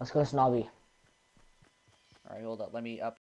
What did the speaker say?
Let's go to Snobby. All right, hold up. Let me up.